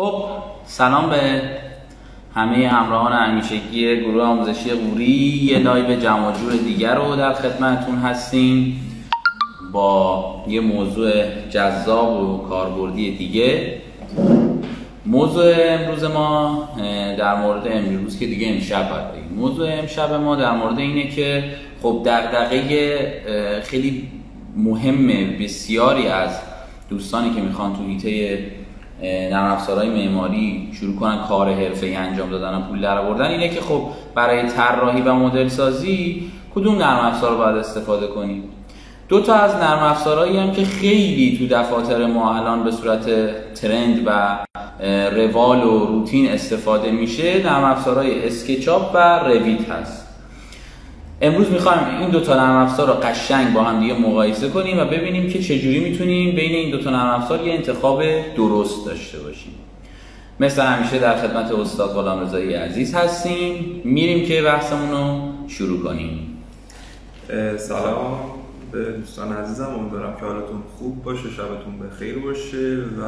خب سلام به همه همراهان همیشگی گروه آموزشی قوری. یه لایو جمع جور دیگر رو در خدمتتون هستیم با یه موضوع جذاب و کاربردی دیگه. موضوع امروز ما در مورد امروز که دیگه امشب باید موضوع امشب ما در مورد اینه که خب دغدغه خیلی مهم بسیاری از دوستانی که می‌خوان تو هیته نرم افزارهای معماری شروع کنن کار حرفه‌ای انجام دادن و پول درآوردن اینه که خب برای طراحی و مدل سازی کدوم نرم افزار رو باید استفاده کنیم؟ دو تا از نرم افزارهایی هم که خیلی تو دفاتر ما الان به صورت ترند و روال و روتین استفاده میشه نرم افزارهای اسکچاپ و رویت هست. امروز می‌خوایم این دو تا نرم افزار رو قشنگ با هم دیگه مقایسه کنیم و ببینیم که چجوری می‌تونیم بین این دو تا نرم افزار یه انتخاب درست داشته باشیم. مثل همیشه در خدمت استاد غلام رضایی عزیز هستیم. میریم که بحثمون رو شروع کنیم. سلام به دوستان عزیزم. امیدوارم که حالتون خوب باشه شبتون بخیر باشه و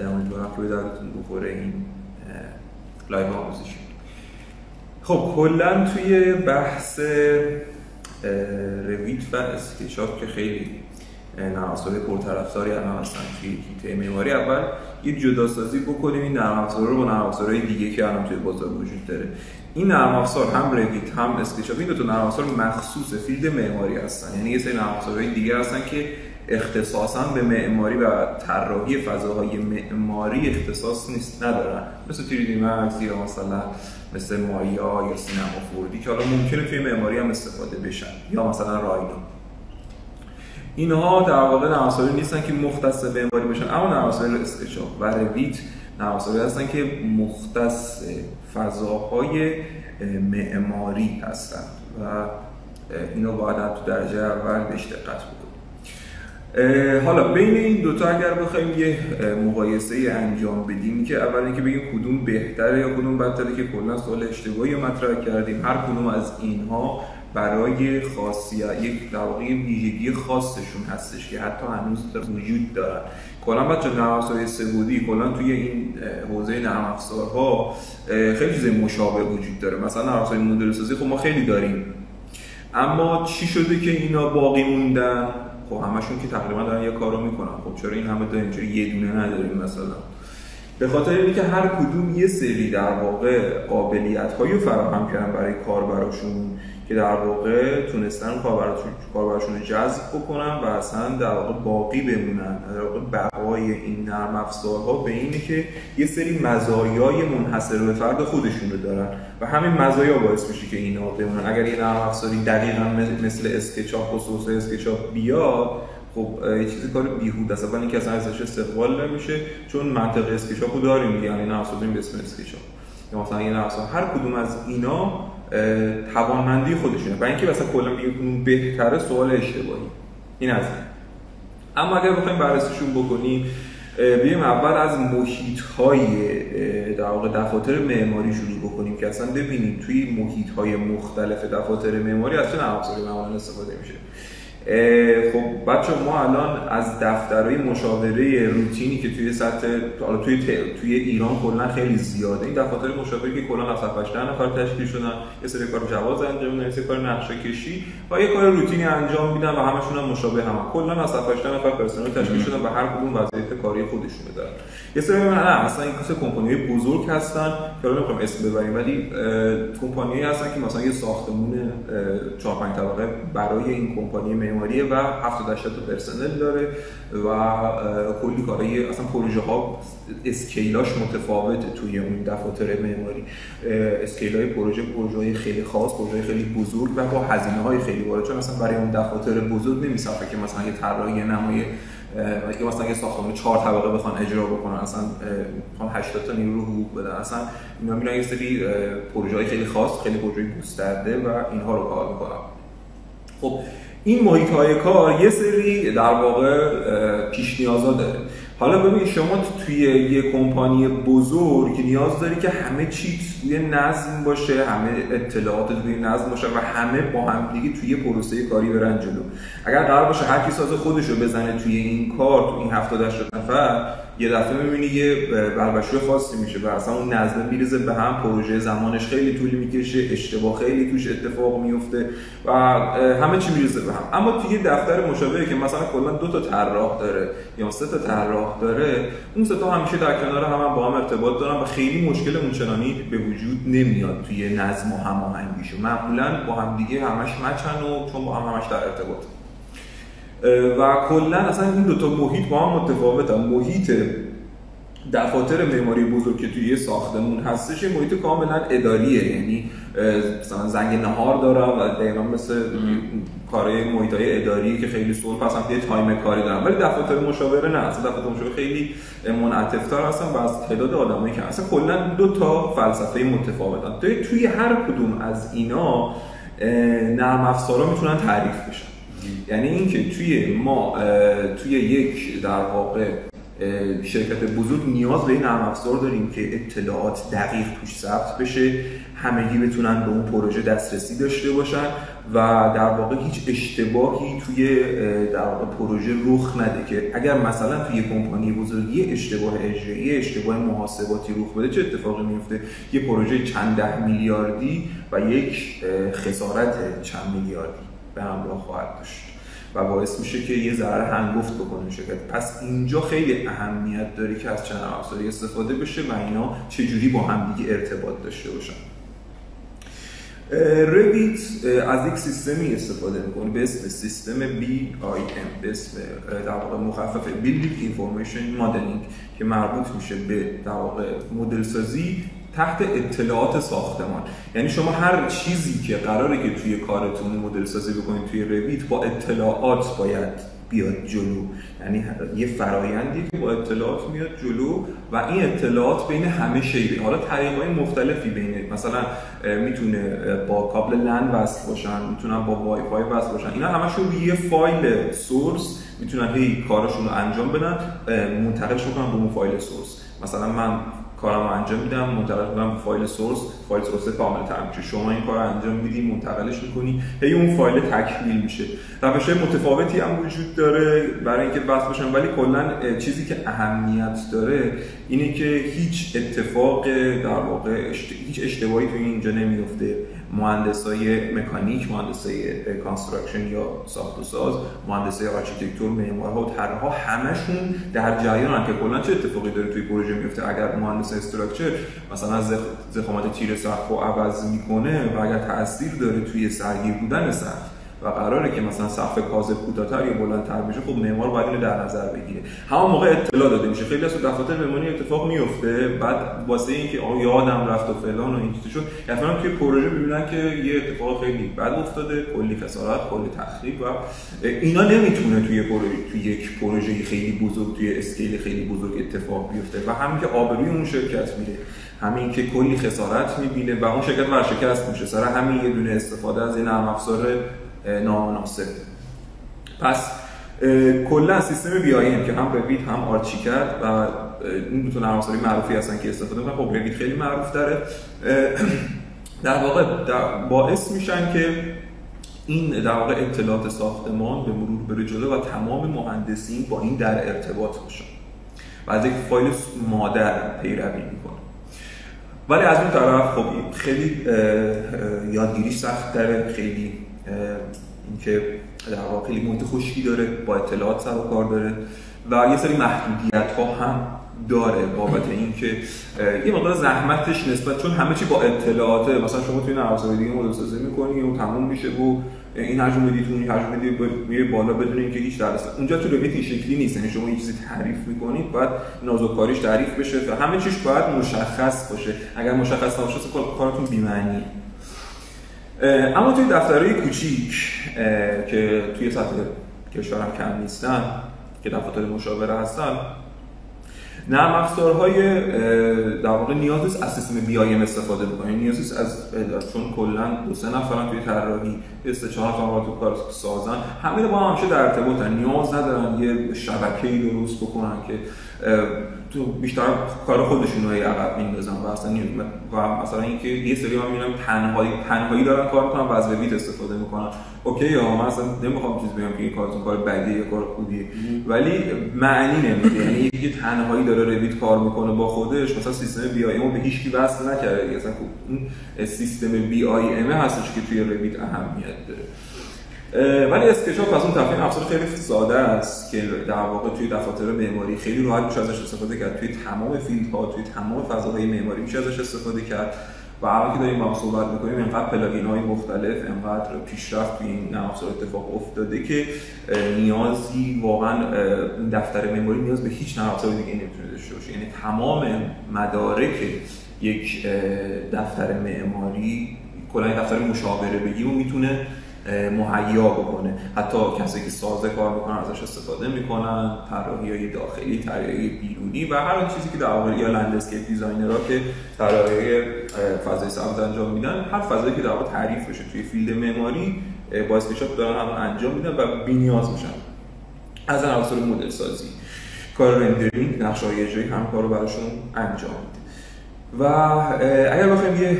امیدوارم که به بخوره این live آموزشی. خب کلا توی بحث Revit و SketchUp که خیلی نرم پرطرفداری الان هستن توی حیطه معماری اول یه جداسازی بکنیم این نرم رو با نرم دیگه که الان توی بازار وجود داره. این نرم هم Revit هم SketchUp این دو تا نرم مخصوص field معماری هستن. یعنی یه سری نرم دیگه هستن که اختصاصا به معماری و طراحی فضاهای معماری اختصاص نیست ندارن. مثل 3D مکس یا مثلا مثل مایا یا سینما فوردی که حالا ممکنه توی معماری هم استفاده بشن یا مثلا راینا اینها در واقع نیستن که مختص به معماری باشن اما نرم اسکچاپ و رویت نرم هستن که مختص فضاهای معماری هستن و اینو باید تو درجه اول بهش دقت حالا بین این دوتا اگر بخوایم یه مقایسه انجام بدیم که اول اینکه بگیم کدوم بهتره یا کدوم بدتره که کلا سوال اشتباهی مطرح کردیم. هر کدوم از اینها برای خاصیت یک در واقع ویژگی خاصشون هستش که حتی هنوز وجود دارن. کلا بچه نرم افزارهای سبودی کلا توی این حوزه نرم افزارها خیلی چیز مشابه وجود داره. مثلا نرم افزارهای مدل سازی خب ما خیلی داریم. اما چی شده که اینا باقی موندن؟ خب همشون که تقریبا دارن یه کارو می‌کنن. خب چرا این همه داریم چرا یه دونه نداریم مثلا؟ به خاطر اینکه هر کدوم یه سری در واقع قابلیت هایی فراهم کردن برای کاربراشون. که در واقع تونستن کاربرشون رو جذب بکنن و اصلا در واقع باقی بمونن. در واقع بقای این نرم افزارها به اینه که یه سری مزایای منحصر به فرد خودشون رو دارن و همین مزایا باعث میشه که اینا بمونن. اگر یه نرم افزاری دقیقا مثل اسکچاپ سورس اسکچاپ بیاد خب یه چیزی کار بیهوده است. اول اینکه اصلا ازش استقبال نمیشه چون منطق اسکچاپ رو داریم یعنی نرم به اسم اسکچاپ. یا مثلا یه نرم هر کدوم از اینا توانمندی خودشونه. و اینکه مثلا کلا بگیم بهتره سوال اشتباهی. این از اما اگر بخوایم بررسیشون بکنیم بیایم اول از محیط های در واقع دفاتر معماری شروع بکنیم که اصلا ببینیم توی محیط های مختلف دفاتر معماری از چه نرم استفاده میشه. خب بچه ما الان از دفترهای مشاوره روتینی که توی سطح حالا توی توی ایران کلا خیلی زیاده. این دفاتر مشاوره که کلا از 7 نفر تشکیل شدن یه سری کار جواز انجام میدن یه سری کار نقشه کشی و یه کار روتینی انجام میدن و همشون هم مشابه هم. کلا از 7 نفر پرسنل تشکیل شدن و هر کدوم وظایف کاری خودشون دارن. یه سری من نه مثلا این کسه کمپانی بزرگ هستن که حالا نمی‌خوام اسم ببریم ولی کمپانی هستن که مثلا یه ساختمون 4 5 طبقه برای این کمپانی معماری و 70 80 تا پرسنل داره و کلی کارهای اصلا پروژه ها اسکیلاش متفاوته توی اون دفاتر معماری. اسکیل های پروژه پروژه خیلی خاص پروژه خیلی بزرگ و با هزینه های خیلی بالا چون اصلا برای اون دفاتر بزرگ نمیصفه که مثلا یه طراحی نمای که مثلا یه ساختمان چهار طبقه بخوان اجرا بکنن. اصلا بخوان 80 تا نیرو رو حقوق بدن. اصلا اینا میرن یه سری پروژه های خیلی خاص خیلی پروژه گسترده و اینها رو کار می‌کنن. خب این محیط های کار یه سری در واقع پیش نیازا داره. حالا ببین شما توی یه کمپانی بزرگ نیاز داری که همه چی توی نظم باشه همه اطلاعات توی نظم باشه و همه با هم دیگه توی پروسه کاری برن جلو. اگر قرار باشه هر کی ساز خودش رو بزنه توی این کار تو این 70 80 نفر یه دفعه می‌بینی یه بربشوی خاصی میشه و اصلا اون نظم میرزه به هم پروژه زمانش خیلی طول می‌کشه اشتباه خیلی توش اتفاق میفته و همه چی میرزه به هم. اما توی دفتر مشابهی که مثلا کلا دو تا طراح داره یا سه تا طراح داره اون سه تا همیشه در کنار هم, هم با هم ارتباط دارن و خیلی مشکل اونچنانی به وجود نمیاد توی نظم و هماهنگیشو معمولا با هم دیگه همش مچن و چون با هم همش در ارتباط. و کلا اصلا این دو تا محیط با هم متفاوتن. محیط دفاتر معماری بزرگ که توی یه ساختمون هستش یه محیط کاملا اداریه. یعنی مثلا زنگ نهار داره و دقیقا مثل کارهای محیط های اداری که خیلی سول پس هم یه تایم کاری دارن. ولی دفاتر مشاوره نه. اصلا دفاتر مشاوره خیلی منعطف‌تر هستن و از تعداد آدمایی که اصلا کلا دو تا فلسفه متفاوتن. توی توی هر کدوم از اینا نرم افزارا می‌تونن تعریف بشن. یعنی اینکه توی ما توی یک در واقع شرکت بزرگ نیاز به این نرم افزار داریم که اطلاعات دقیق توش ثبت بشه. همگی بتونن به اون پروژه دسترسی داشته باشن و در واقع هیچ اشتباهی توی در واقع پروژه رخ نده که اگر مثلا توی کمپانی بزرگی اشتباه اجرایی اشتباه محاسباتی رخ بده چه اتفاقی میفته؟ یه پروژه چند ده میلیاردی و یک خسارت چند میلیاردی به همراه خواهد داشت. و باعث میشه که یه ضرر هنگفت بکنه شرکت. پس اینجا خیلی اهمیت داره که از چند افزاری استفاده بشه و اینا چجوری با هم دیگه ارتباط داشته باشن. رویت از یک سیستمی استفاده می‌کنه به اسم سیستم BIM به اسم در واقع مخفف Building Information Modeling که مربوط میشه به در واقع مدل سازی تحت اطلاعات ساختمان. یعنی شما هر چیزی که قراره که توی کارتون مدل سازی بکنید توی رویت با اطلاعات باید بیاد جلو. یعنی یه فرایندی که با اطلاعات میاد جلو و این اطلاعات بین همه شیبه. حالا طریقای مختلفی بین مثلا می‌تونه با کابل لند وصل باشن می‌تونن با وای فای وصل باشن. اینا همشون یه فایل سورس می‌تونن هی کارشون رو انجام بدن منتقلش کنن به اون فایل source. مثلا من کارم رو انجام میدم منتقل می‌کنم فایل source فایل source کامل میشه شما این کار رو انجام میدی منتقلش می‌کنی هی اون فایل تکمیل میشه. روش متفاوتی هم وجود داره برای اینکه بحث باشم ولی کلا چیزی که اهمیت داره اینه که هیچ اتفاق در واقع هیچ اشتباهی توی اینجا نمیفته مهندسای مکانیک مهندسای construction یا ساخت و ساز مهندسای architecture معمارها و طراحا همشون در جریانن که کلا چه اتفاقی داره توی پروژه میفته؟ اگر مهندس structure مثلا ضخامت تیر سقف رو عوض می‌کنه و اگر تاثیر داره توی سرگیر بودن سقف و قراره که مثلا سقف کاذب کوتاه‌تر یا بلندتر بشه خب معمار باید اینو در نظر بگیره. همون موقع اطلاع داده میشه. خیلی از دفاتر معماری اتفاق میفته بعد واسه اینکه آ یادم رفت و فلان و این چیزا شد. مثلا توی پروژه ببینن که یه اتفاق خیلی بد افتاده کلی خسارت کلی تخریب و اینا نمی‌تونه توی پروژه توی یک پروژه خیلی بزرگ توی اسکیل خیلی بزرگ اتفاق بیفته و همین که آبروی اون شرکت میره همین که کلی خسارت می‌بینه و اون شرکت ورشکست میشه. سر همین یه دونه استفاده از این نرم افزار نامناسب. پس کلا سیستم بیایم که هم رویت هم آرچی کرد و این دو تا نرم معروفی هستن که استفاده می‌کنن خب رویت خیلی معروف داره. در واقع باعث میشن که این در واقع اطلاعات ساختمان به مرور بره جلو و تمام مهندسین با این در ارتباط باشن. و از یک فایل مادر پیروی می‌کنه ولی از اون طرف خب خیلی یادگیریش سخت داره خیلی اینکه در واقع خیلی محیط خشکی داره با اطلاعات سر و کار داره و یه سری محدودیت ها هم داره بابت اینکه یه مقدار زحمتش نسبت چون همه چی با اطلاعاته. مثلا شما توی نرم دیگه مدل سازی می‌کنی و تموم میشه و این حجم بدیتون حجم بدی میره بالا بدون اینکه هیچ درس اونجا تو رویت این شکلی نیست. یعنی شما یه چیزی تعریف می‌کنید باید نازوکاریش تعریف بشه همه چیش باید مشخص باشه. اگر مشخص نباشه کارتون بی‌معنیه. اما توی دفترهای کوچیک که توی سطح کشورم کم نیستن که دفاتر مشاوره هستن نرم افزارهای در واقع نیاز از سیستم بی آی ام استفاده بکنید نیاز از چون کلا دو سه نفرن توی طراحی سه چهار نفر تو کار سازن. همه با هم همیشه در ارتباطن. نیاز ندارن یه شبکه‌ای درست بکنن که تو بیشتر کار خودشون رو عقب میندازن و اصلا و مثلا اینکه یه سری ها می‌بینم تنهایی تنهایی دارن کار می‌کنن و از وبیت استفاده می‌کنن. OK یا من اصلا نمی‌خوام چیز بگم که این کارتون کار بدیه یا کار خوبیه. ولی معنی نمیده. یعنی یکی تنهایی داره Revit کار می‌کنه با خودش مثلا سیستم BIM به هیچ کی وصل نکرده. اصلا این سیستم BIM هستش که توی Revit اهمیت داره. ولی SketchUp از اون این افزار خیلی ساده است که در واقع توی دفاتر معماری خیلی راحت میشه ازش استفاده کرد. توی تمام field ها توی تمام فضاهای معماری میشه ازش استفاده کرد. و الان که داریم با هم صحبت می‌کنیم اینقدر plugin های مختلف انقدر پیشرفت توی این افزار اتفاق افتاده که نیازی واقعا دفتر معماری نیاز به هیچ نرم افزار دیگه نمی‌تونه داشته باشه. یعنی تمام مدارک یک دفتر معماری کلا دفتر مشاوره و می‌تونه مهیا بکنه. حتی کسی که سازه کار می‌کنن ازش استفاده می‌کنن طراحی های داخلی طراحی بیرونی و هر چیزی که در واقع یا landscape designer ها که طراحی فضای سبز انجام میدن هر فضایی که در واقع تعریف بشه توی field معماری با SketchUp دارن هم انجام میدن و بی‌نیاز میشن. از عناصر مدل سازی کار rendering نقشه های اجرایی هم کارو براشون انجام میده و اگر بخوایم یه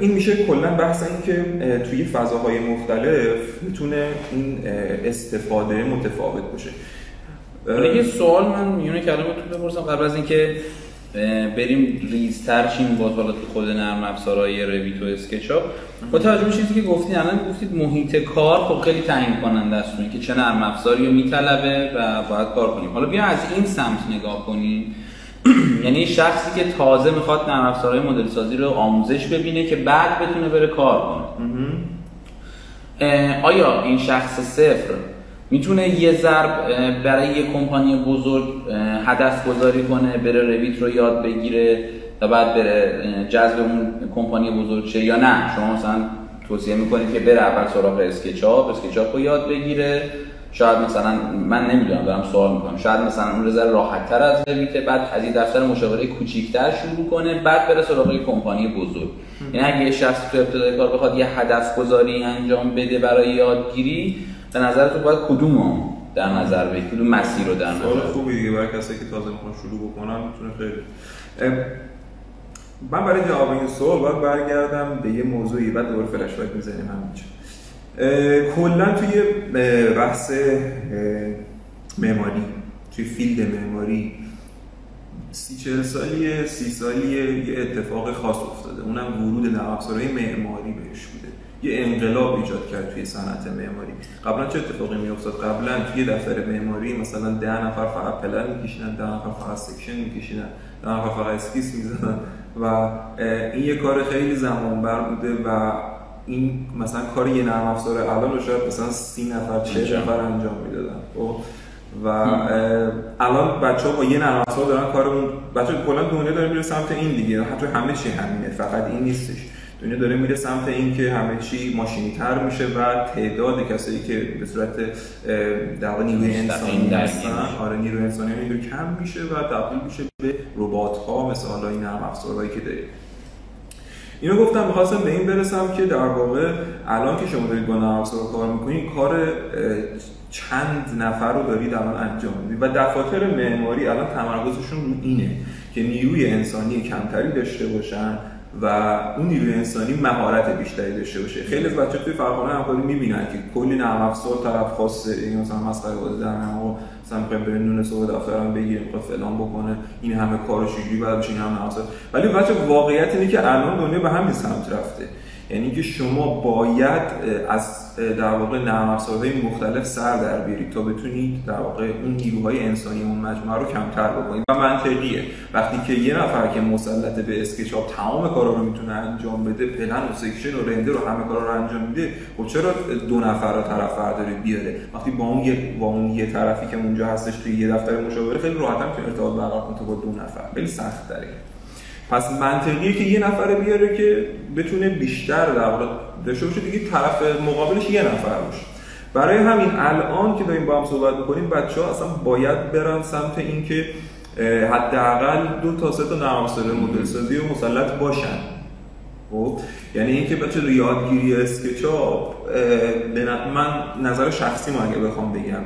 این میشه کلا بحث این که توی فضاهای مختلف می‌تونه این استفاده متفاوت باشه. یه سوال من میون کلام تو بپرسم. قبل از اینکه بریم ریزتر شیم باز حالا تو خود نرم افزارهای رویت و اسکچاپ با توجه چیزی که گفتین الان گفتید محیط کار خب خیلی تعیین کننده است. که چه نرم افزاری رو میطلبه و باید کار کنیم. حالا بیا از این سمت نگاه کنیم. یعنی شخصی که تازه می‌خواد نرم افزارهای مدل سازی رو آموزش ببینه که بعد بتونه بره کار کنه. آیا این شخص صفر می‌تونه یه ضرب برای یه کمپانی بزرگ هدف گذاری کنه بره رویت رو یاد بگیره و بعد بره جذب اون کمپانی بزرگ شه یا نه؟ شما مثلا توصیه می‌کنید که بره اول سراغ اسکچاپ اسکچاپ رو یاد بگیره. شاید مثلا من نمی‌دونم دارم سوال می‌کنم. شاید مثلا اون رزر راحت تر از رویته بعد از این دفتر مشاوره کوچیکتر شروع کنه بعد بره سراغ کمپانی بزرگ. یعنی اگه یه شخص تو ابتدای کار بخواد یه هدف گذاری انجام بده برای یادگیری به نظر تو باید کدوم در نظر بگیری؟ کدوم مسیر رو در نظر خوبی دیگه. برای کسی که تازه می‌خوان شروع بکنن می‌تونه خیلی. من برای جواب این سوال باید برگردم به یه موضوعی بعد دوباره فلش بک می‌زنیم. همینجا کلا توی بحث معماری توی field معماری. سی چهل سالیه سی سالیه یه اتفاق خاص افتاده. اونم ورود نرم معماری بهش بوده. یه انقلاب ایجاد کرد توی صنعت معماری. قبلا چه اتفاقی میافتاد؟ قبلا توی دفتر معماری مثلا ده نفر فقط پلن میکشیدن ده نفر فقط section میکشیدن ده نفر فقط اسکیس می‌زدن و این یه کار خیلی زمان بر بوده و این مثلا کار یه نرم افزار الان رو شاید مثلا سی نفر چهل نفر انجام می‌دادن. خب؟ و الان بچه ها با یه نرم افزار دارن کارمون بچه کلا دنیا داره میره سمت این دیگه. حتی همه چی همینه فقط این نیستش. دنیا داره میره سمت این که همه چی ماشینی تر میشه و تعداد کسایی که به صورت در واقع نیروی انسانی هستن. آره نیروی انسانی کم میشه و تبدیل میشه به ربات ها مثل حالا این نرم افزارهایی که داریم. اینو گفتم می‌خواستم به این برسم که در واقع الان که شما دارید با نرم کار می‌کنید کار چند نفر رو دارید الان انجام می‌دید. و دفاتر معماری الان تمرکزشون رو اینه که نیروی انسانی کمتری داشته باشن و اون نیروی انسانی مهارت بیشتری داشته باشه. خیلی از بچه‌ها توی فرقانه همکاری می‌بینن که کلی نرم افزار طرف این مثلا مسخره بازی در مثلا می‌خواد بره نون صبح دفترم بگیره می‌خواد فلان بکنه این همه کارو چجوری بعد بشه این همه ولی بچه واقعیت اینه که الان دنیا به همین سمت رفته. یعنی که شما باید از در واقع نرم افزارهای مختلف سر در بیارید تا بتونید در واقع اون نیروهای انسانی اون مجموعه رو کمتر بکنید. و منطقیه. وقتی که یه نفر که مسلط به SketchUp تمام کارا رو می‌تونه انجام بده پلن و section و render و همه کارا رو انجام میده خب چرا دو نفر رو طرف داره بیاره؟ وقتی با اون یه با اون یه طرفی که اونجا هستش توی یه دفتر مشاوره خیلی راحت می‌تونه ارتباط برقرار کنه با دو نفر. خیلی سخت تره پس منطقیه که یه نفر بیاره که بتونه بیشتر در واقع داشته باشه دیگه طرف مقابلش یه نفر باشه. برای همین الان که داریم با هم صحبت می‌کنیم بچه ها اصلا باید برن سمت اینکه حداقل دو تا سه تا نرم افزار مدل سازی و مسلط باشن. خب؟ یعنی اینکه بچه یادگیری اسکچاپ من نظر شخصی ما اگه بخوام بگم.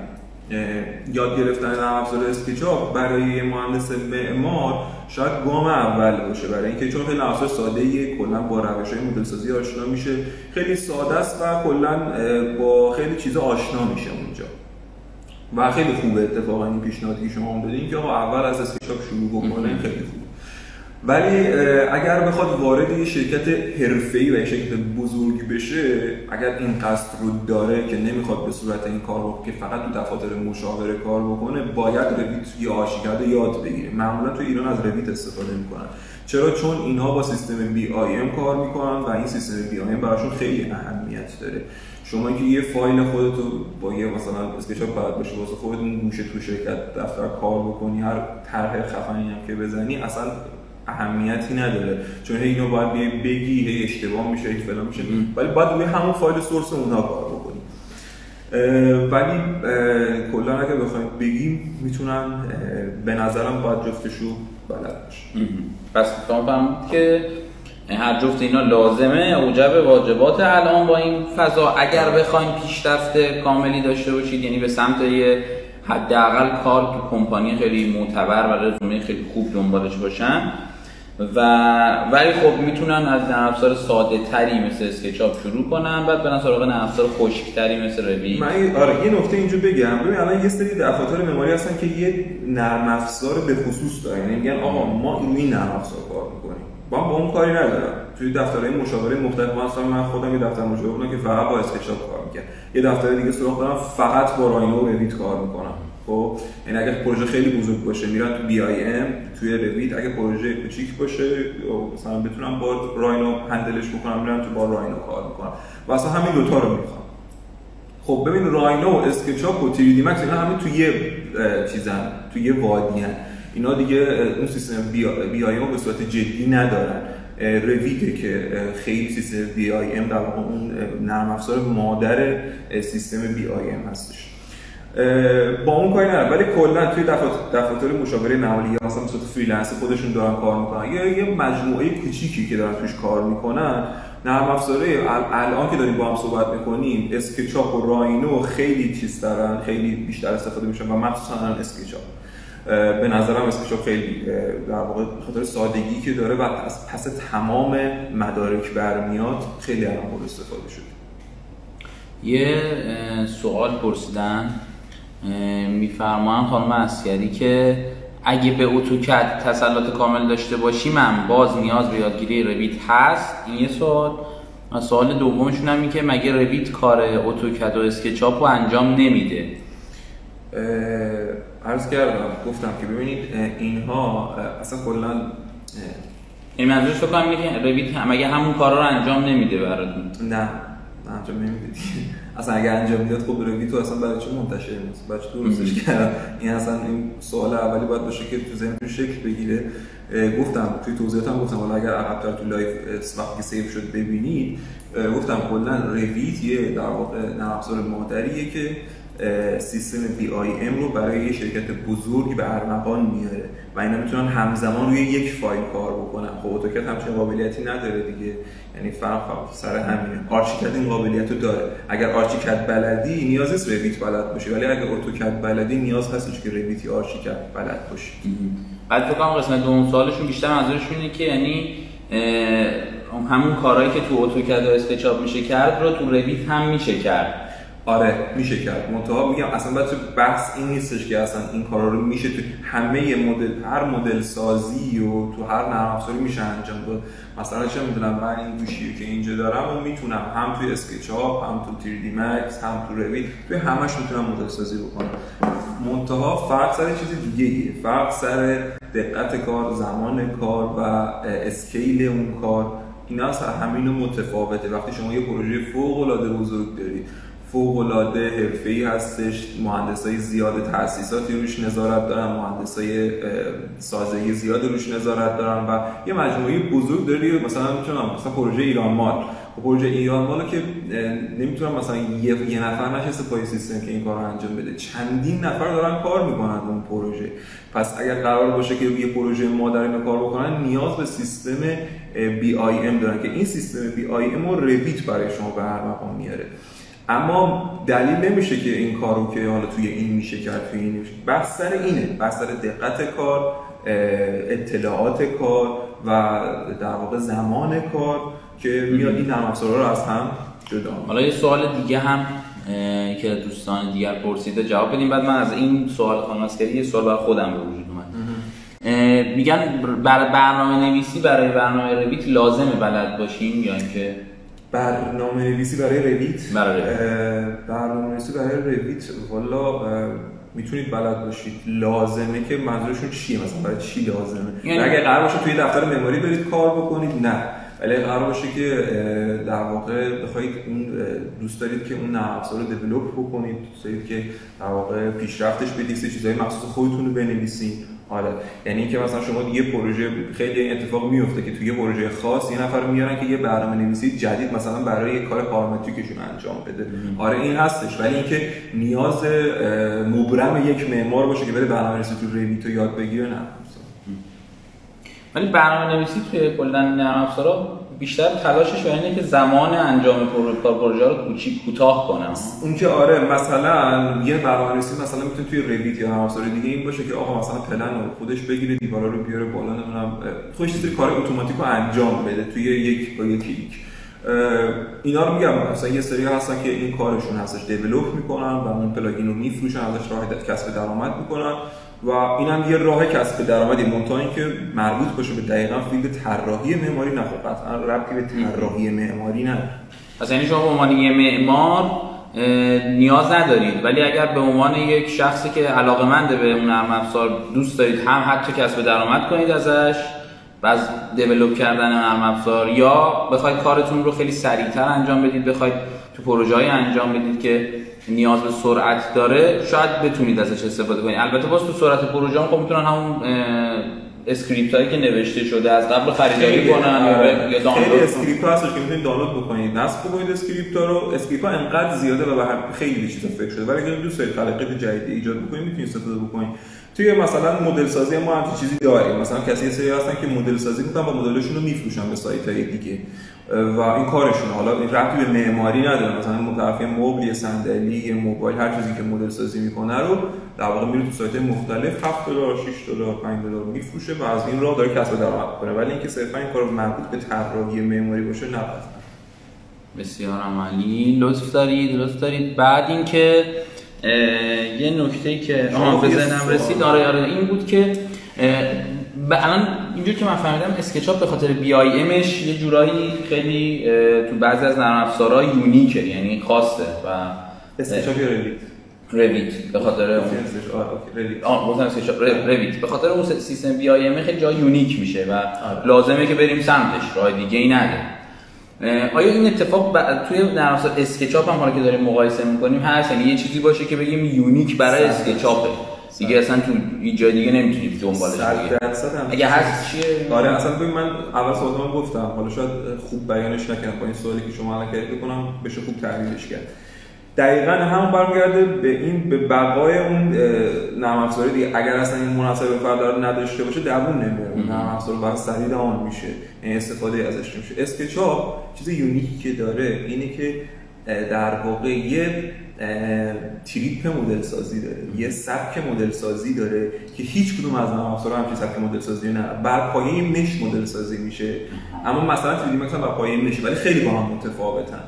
یاد گرفتن نرم افزار اسکچاپ برای مهندس معمار شاید گام اول باشه. برای اینکه چون خیلی افزار ساده کلا با روش های مدل سازی آشنا میشه. خیلی ساده است و کلا با خیلی چیزا آشنا میشه اونجا. و خیلی خوبه اتفاقا این پیشنهادی که شما هم دادین که اول از SketchUp شروع بکنه خیلی خوبه ولی اگر بخواد وارد یه شرکت حرفه‌ای و یه شرکت بزرگی بشه اگر این قصد رو داره که نمی‌خواد به صورت این کار رو که فقط تو دفاتر مشاوره کار بکنه باید Revit یا ArchiCAD رو یاد بگیره. معمولا تو ایران از Revit استفاده می‌کنن. چرا؟ چون اینها با سیستم BIM کار می‌کنن و این سیستم BIM براشون خیلی اهمیت داره. شما که یه فایل خودتو با یه مثلا اسکچاپ بلد باشه واسه خودتون گوشه تو شرکت دفتر کار بکنی هر طرح خفنی هم که بزنی اصلا اهمیتی نداره. چون هی اینو باید بگی هی اشتباه میشه هی فلان میشه. ولی باید روی همون فایل سورس اونها کار بکنی. ولی کلا اگه بخوایم بگیم می‌تونن به نظرم باید جفتشو بلد باشه. پس فهمم که هر جفت اینا لازمه اوجب واجبات الان با این فضا. اگر بخوایم پیشرفت کاملی داشته باشید یعنی به سمت یه حداقل کار تو کمپانی خیلی معتبر و رزومه خیلی خوب دنبالش باشن و ولی خب می‌تونن از نرم افزار ساده تری مثل SketchUp شروع کنن بعد برن سراغ نرم افزار خشک تری مثل روی. من آره یه نکته اینجا بگم. ببین الان یه سری دفاتر معماری هستن که یه نرم افزار به خصوص دارن. یعنی میگن آقا ما این نرم افزار کار می‌کنیم. با با اون کاری ندارم. توی دفترهای مشاوره مختلف مثلا من خودم یه دفتر مشاوره بودم که فقط با SketchUp کار می‌کنم یه دفتر دیگه سراغ دارم فقط با Rhino و Revit کار می‌کنم. خب یعنی اگر پروژه خیلی بزرگ باشه میرن تو BIM توی Revit اگه پروژه کوچیک باشه مثلا بتونم با Rhino handle ش بکنم میرن تو با Rhino کار می‌کنم. و اصلا همین دوتا رو می‌خوام. خب ببین Rhino SketchUp و 3D Max اینا همین تو یه چیزن تو یه وادی هن. اینا دیگه اون سیستم BIM به صورت جدی ندارن. Revit ه که خیلی سیستم BIM در واقع اون نرم افزار مادر سیستم BIM هستش. با اون کاری ندارم. ولی کلا توی دفاتر مشاوره نمالی یا مثلا مثلا freelance خودشون دارن کار می‌کنن. یا یه مجموعه کوچیکی که دارن توش کار می‌کنن نرم افزاره الان که داریم با هم صحبت می‌کنیم SketchUp و Rhino خیلی چیز دارن خیلی بیشتر استفاده میشن و مخصوصا SketchUp به نظرم SketchUp خیلی در واقع خاطر سادگی که داره و از پس تمام مدارک برمیاد خیلی الان استفاده شده. یه سوال پرسیدن. میفرمان خانم اسکری که اگه به AutoCAD تسلط کامل داشته باشی من باز نیاز به یادگیری Revit هست. این یه سوال. سوال دومشون هم که مگه Revit کار AutoCAD و SketchUp رو انجام نمیده؟ عرض کردم گفتم که ببینید اینها اصلا کلا این منظورش فکر کنم رویت مگه همون کارا رو انجام نمیده براتون؟ نه انجام نمیده اصلا اگه انجام می‌داد خب روی تو اصلا برای چه منتشر نیست؟ بچه درستش کرد این اصلا این سوال اولی باید باشه که تو ذهنتون شکل بگیره. گفتم توی توضیحاتم گفتم حالا اگر عقب‌تر تو لایف وقتی سیو شد ببینید گفتم کلا رویت یه در واقع نرم افزار مادریه که سیستم BIM رو برای یه شرکت بزرگی به ارمغان میاره و اینا می‌تونن همزمان روی یک فایل کار بکنن. خب AutoCAD همچین قابلیتی نداره دیگه. یعنی فرق سر همینه. ArchiCAD این قابلیت رو داره. اگر ArchiCAD بلدی نیاز نیست Revit بلد باشی. ولی اگر AutoCAD بلدی نیاز هستش که Revit یا ArchiCAD بلد باشی. بعد فکر قسمت دوم سوالشون بیشتر منظورشون اینه که یعنی همون کارهایی که تو AutoCAD و SketchUp میشه کرد رو تو Revit هم میشه کرد. آره میشه کرد. منتها میگم اصلا بچه بحث این نیستش که اصلا این کارا رو میشه تو همه مدل هر مدل سازی و تو هر نرم افزاری میشه انجام داد. مثلا چه می‌دونم من این گوشی که اینجا دارم و می‌تونم هم توی اسکچاپ هم تو 3 دی مکس هم تو رویت توی همش می‌تونم مدل سازی بکنم. منتها فرق سر چیز دیگه ایه فرق سر دقت کار زمان کار و اسکیل اون کار. اینا از همین متفاوته. وقتی شما یه پروژه فوق العاده بزرگ دارید فوق العاده حرفه‌ای هستش. مهندسای زیاد تأسیساتی روش نظارت دارن مهندسای سازه‌ای زیاد روش نظارت دارن و یه مجموعه بزرگ داری مثلا می‌تونم مثلا پروژه ایران مال. پروژه ایران مالا که نمی‌تونم مثلا یه, نفر نشسته پای سیستم که این کار رو انجام بده. چندین نفر دارن کار می‌کنن اون پروژه. پس اگر قرار باشه که یه پروژه مادر اینو کار بکنن نیاز به سیستم BIM دارن که این سیستم BIM رو Revit برای شما به ارمغان میاره اما دلیل نمیشه که این کارو که حالا توی این میشه کرد توی این میشه. بحث سر اینه. بحث سر دقت کار اطلاعات کار و در واقع زمان کار که میاد این نرم رو از هم جدا حالا یه سوال دیگه هم که دوستان دیگر پرسیده جواب بدیم. بعد من از این سوال خانم یه سوال برای خودم به وجود اومد. میگن برای برنامه نویسی برای برنامه رویت لازمه بلد باشیم یا اینکه برنامه نویسی برای رویت. برای برنامه نویسی برای رویت. والا می‌تونید بلد باشید. لازمه که منظورشون چیه؟ مثلا برای چی لازمه؟ یعنی... اگه قرار باشه توی دفتر مموری برید کار بکنید نه. ولی قرار باشه که در واقع بخواید اون دوست دارید که اون نرم افزار رو دیولپ بکنید دوست دارید که در واقع پیشرفتش بدید چیزای مخصوص خودتون رو بنویسید. آره. یعنی اینکه مثلا شما یه پروژه خیلی اتفاق میفته که توی یه پروژه خاص یه نفر میارن که یه برنامه نویسی جدید مثلا برای یه کار پارامتریکشون انجام بده. آره این هستش. ولی اینکه نیاز مبرم یک معمار باشه که بره برنامه نویسی تو ریویت یاد بگیره نه. ولی برنامه نویسی توی کلا نرم افزارا بیشتر تلاشش به اینه که زمان انجام پروژه رو کوچیک کوتاه کنه اون که آره مثلا یه برنامه‌نویسی مثلا می‌تونه توی Revit یا افزار دیگه این باشه که آقا مثلا پلن رو خودش بگیره دیوارا رو بیاره بالا نمی‌دونم خودش چیزی کار اتوماتیک انجام بده توی یک با یک کلیک. اینا رو میگم مثلا یه سری هستن که این کارشون هستش develop می‌کنن و اون plugin رو میفروشن ازش راه کسب درآمد می‌کنن. و این هم یه راه کسب درآمدی منتها که مربوط باشه به دقیقا field طراحی معماری نه خب قطعا ربطی به طراحی معماری نه پس یعنی شما به عنوان یه معمار نیاز ندارید. ولی اگر به عنوان یک شخصی که علاقمنده به اون نرم افزار دوست دارید هم حتی کسب درآمد کنید ازش و از develop کردن نرم افزار یا بخواید کارتون رو خیلی سریعتر انجام بدید بخواید تو پروژه انجام بدید که نیاز به سرعت داره شاید بتونید ازش استفاده کنید البته باز تو سرعت پروژه خب می‌تونن همون script هایی که نوشته شده از قبل خریداری کنن یا دانلود خیلی اسکریپت ها هستش که می‌تونید دانلود بکنید. نصب بکنید script ها رو. script ها انقدر زیاده و به خیلی چیزا فکر شده. ولی اگه دوست دارید خلاقیت جدید ایجاد بکنید می‌تونید استفاده بکنید. توی مثلا مدل سازی ما هم چیزی داریم. مثلا کسی سری هستن که مدل سازی می‌کنن و مدلشون رو میفروشن به سایت های دیگه. و این کارشون حالا این ربطی به معماری نداره. مثلا طرف مبل صندلی موبایل هر چیزی که مدل سازی می‌کنه رو در واقع میره تو سایت مختلف 7 دلار 6 دلار 5 دلار میفروشه و از این راه داره کسب درآمد می‌کنه. ولی اینکه صرفا این کار مربوط به طراحی معماری باشه نه بسیار عالی لطف دارید لطف دارید. بعد اینکه یه نکته که آها به ذهنم رسید آره آره این بود که الان اینجور که من فهمیدم SketchUp به خاطر BIM ش یه جورایی خیلی تو بعضی از نرم افزارها unique ه یعنی خاصه و SketchUp Revit Revit به خاطر Revit به خاطر اون سیستم BIM خیلی جای unique میشه و آره. لازمه که بریم سمتش راه دیگه ای نداره آیا این اتفاق ب... توی نرم SketchUp هم حالا که داریم مقایسه می‌کنیم هست؟ یعنی یه چیزی باشه که بگیم unique برای SketchUp ه دیگه اصلا تو این جای دیگه نمی‌تونید دنبالش بگیرید اگه هست چیه؟ آره اصلا ببین من اول صحبتم گفتم. حالا شاید خوب بیانش نکردم با این سوالی که شما الان کردید. بکنم بشه خوب تحلیلش کرد. دقیقا هم برمیگرده به این به بقای اون نرم افزاری دیگه. اگر اصلا این منحصر به فرد نداشته باشه دوون نمیاره نرم افزار بعد سریع آن میشه. این استفاده ازش میشه اسکچاپ چیز یونیکی که داره اینه که در واقع یه تریپ مدل سازی داره یه سبک مدل سازی داره که هیچ کدوم از نرم افزارها همچین سبک مدل سازی نه بر پایه مش مدل سازی میشه اما مثلا 3D Max بر پایه مش ولی خیلی با هم متفاوتن.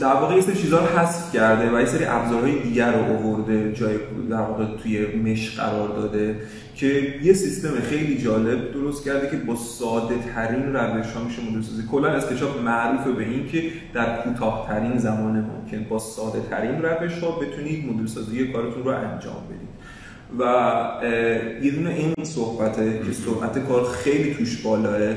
در واقع یه سری چیزا رو حذف کرده و یه سری ابزارهای دیگر رو آورده جای در واقع توی مش قرار داده که یه سیستم خیلی جالب درست کرده که با ساده ترین روش ها میشه مدل سازی. کلا SketchUp معروفه به این که در کوتاه ترین زمان ممکن با ساده ترین روش ها بتونید مدل سازی کارتون رو انجام بدید. و یه دونه این صحبته که سرعت کار خیلی توش بالاه.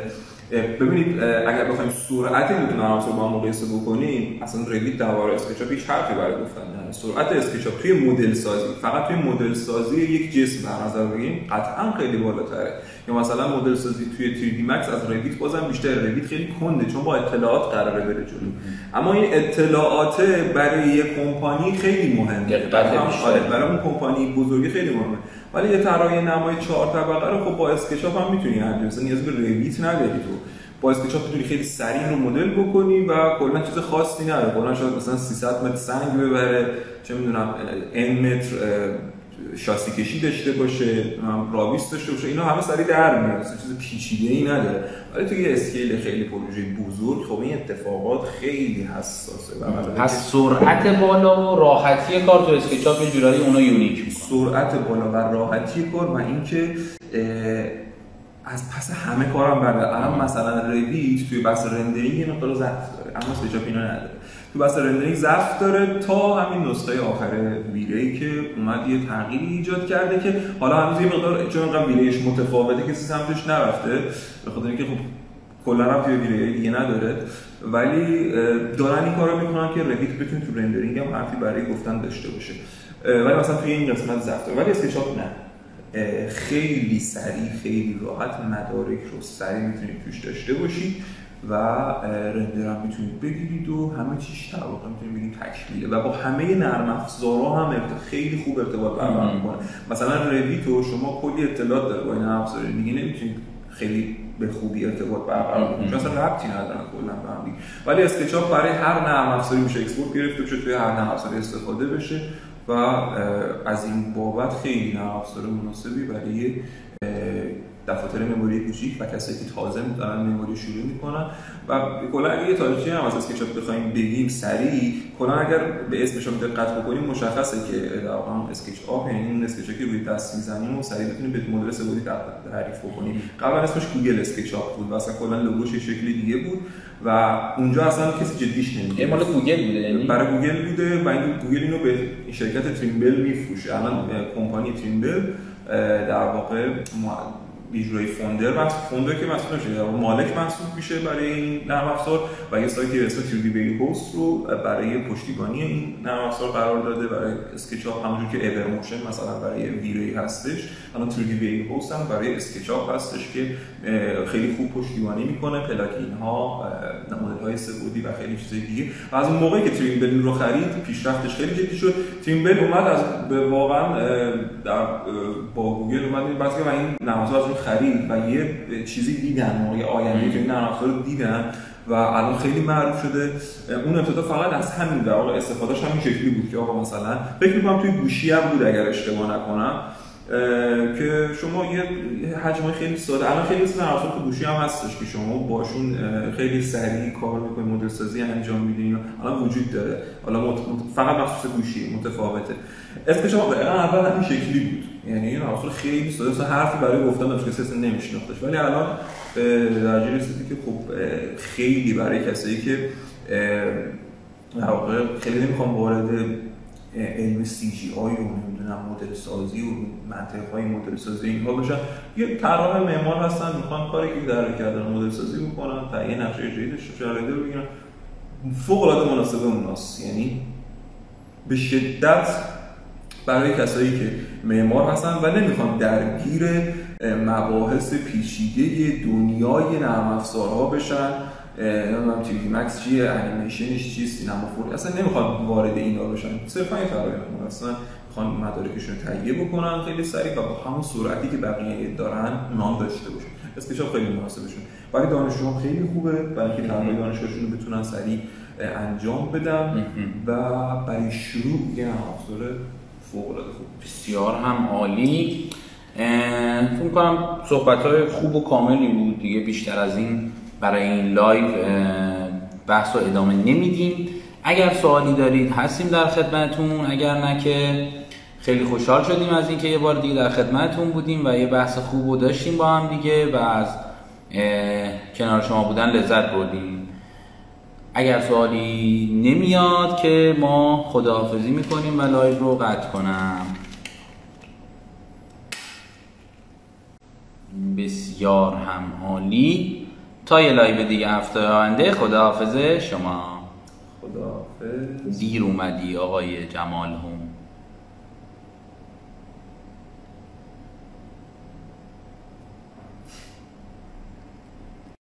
ببینید اگر بخوایم سرعت لوپ نرم افزار با مقایسه بکنیم اصلا Revit در برابر SketchUp هیچ حرفی برای گفتن نداره. سرعت SketchUp توی مدل سازی فقط توی مدل سازی یک جسم در نظر بگیریم قطعا خیلی بالاتره. یا مثلا مدل سازی توی 3 دی مکس از رویت بازم بیشتر رویت خیلی کنده چون با اطلاعات قراره بره جلو. اما این اطلاعات برای یک کمپانی خیلی مهمه. آره، برای اون کمپانی بزرگی خیلی مهمه. ولی یه طراحی نمای چهار طبقه رو خب با اسکچاپ هم می‌تونی انجام بدی نیاز به رویت نداری تو. با اسکچاپ می‌تونی خیلی سریع رو مدل بکنی و کلا چیز خاصی نداره. کلا شاید مثلا 300 متر سنگ ببره. چه می‌دونم n متر شاسی کشی داشته باشه رابیتس داشته باشه اینا همه سریع در میاد چیز پیچیده ای نداره. ولی توی scale خیلی پروژه بزرگ خب این اتفاقات خیلی حساسه و پس سرعت بالا و راحتی کار تو SketchUp یه جورایی اونا unique سرعت بالا و راحتی کار و اینکه از پس همه کارم برده الان مثلا Revit توی بحث rendering یه مقدار ضعف داره اما SketchUp اینا نداره. تو بحث rendering ضعف داره تا همین نسخه آخر V-Ray ی که اومد یه تغییری ایجاد کرده که حالا هنوز یه مقدار چون انقدر V-Ray ش متفاوته کسی سمتش نرفته به خاطر اینکه خب کلا هم توی V-Ray دیگه نداره ولی دارن این کارو می‌کنن که Revit بتونه تو rendering هم حرفی برای گفتن داشته باشه. ولی مثلا توی این قسمت ضعف داره. ولی SketchUp نه. خیلی سریع خیلی راحت مدارک رو سریع می‌تونید توش داشته باشید و render هم می‌تونید بگیرید و همه چیش در واقع می‌تونید بگید تکمیله. و با همه نرم افزارها هم خیلی خوب ارتباط برقرار می‌کنه. مثلا Revit و شما کلی اطلاعات داره با این نرم افزار دیگه نمی‌تونید خیلی به خوبی ارتباط برقرار کنید چون اصلا ربطی ندارن کلا به هم ولی SketchUp برای هر نرم افزاری میشه export گرفته بشه توی هر نرم افزاری استفاده بشه و از این بابت خیلی نرم افزار مناسبی برای دفاتر معماری کوچیک و کسایی که تازه دارن معماری شروع می‌کنن. و کلا اگه یه تاریخی هم از SketchUp بخوایم بگیم سریع کلا اگر به اسمش هم دقت بکنیم مشخصه که در واقع SketchUp یعنی اون sketch که روی دست می‌زنیم و سریع بتونیم به مدل سه‌بعدی تعریف بکنیم. قبلا اسمش Google SketchUp بود و اصلا کلا لوگوش شکلی دیگه بود و اونجا اصلا کسی جدیش نمی‌گیره مال گوگل بوده یعنی؟ برای گوگل بوده و این گوگل اینو به شرکت Trimble میفروشه. الان کمپانی Trimble در واقع اجرای founder محسوب founder که مسئول میشه مالک محسوب میشه برای این نرم افزار و یه سایتی به اسم 3D بی هوست رو برای پشتیبانی این نرم افزار قرار داده برای SketchUp همونجور که Evermotion مثلا برای V-Ray هستش الان 3D بی هوست هم برای SketchUp هستش که خیلی خوب پشتیبانی می‌کنه plugin ها مدل های سه‌بعدی و خیلی چیزای دیگه. و از اون موقعی که Trimble رو خرید پیشرفتش خیلی جدی شد. Trimble اومد از واقعا در با گوگل اومد. بعد که این نرم افزار خرید و یه چیزی دیدن موقع آینده که این نرم افزار دیدن و الان خیلی معروف شده. اون ابتدا فقط از همین در واقع استفادهش همین شکلی بود که آقا مثلا فکر می‌کنم توی گوشی هم بود اگر اشتباه نکنم. که شما یه حجم خیلی ساده الان خیلی اسم نرم تو گوشی هم هستش که شما باشون خیلی سریع کار می‌کنید مدل سازی انجام میدین الان وجود داره. حالا فقط مخصوص گوشی متفاوته. اسم شما اول همین شکلی بود. یعنی این اصلا خیلی ساده مثلا حرفی برای گفتن داشت کسی اصلا نمیشناختش. ولی الان در جایی رسیدی که خب خیلی برای کسایی که در واقع خیلی نمی‌خوام وارد علم سی جی آی و نمی‌دونم مدل سازی و منطق های مدل سازی اینها بشن یه طراح معمار هستن می‌خوان کاری که در کردن مدل سازی بکنن تا یه نقشه اجرایی داشته رو بگیرن. فوق العاده مناسب اوناست. یعنی به شدت برای کسایی که معمار هستن و نمی‌خوان درگیر مباحث پیچیده دنیای نرم افزارها بشن. نمی‌دونم تی مکس چیه انیمیشنش چیست سینما فور اصلا نمی‌خواد وارد اینا بشن. صرفا این طراحی اصلا می‌خوان مدارکشون رو تهیه بکنن خیلی سریع و با همون سرعتی که بقیه دارن نام داشته باشن. اسکچاپ خیلی مناسبشون. برای دانشجوها خیلی خوبه. برای اینکه طراحی دانشگاهشون رو بتونن سریع انجام بدن. و برای شروع یه افزار فوق العاده خوب. بسیار هم عالی. فکر کنم صحبت های خوب و کاملی بود دیگه. بیشتر از این برای این live بحث رو ادامه نمیدیم. اگر سوالی دارید هستیم در خدمتون اگر نه که خیلی خوشحال شدیم از اینکه یه بار دیگه در خدمتون بودیم و یه بحث خوب داشتیم با هم دیگه و از کنار شما بودن لذت بردیم. اگر سوالی نمیاد که ما خداحافظی می‌کنیم و live رو قطع کنم. بسیار هم عالی. تا یه live دیگه هفته آینده خداحافظ شما. خداحافظ. دیر اومدی آقای جمال هم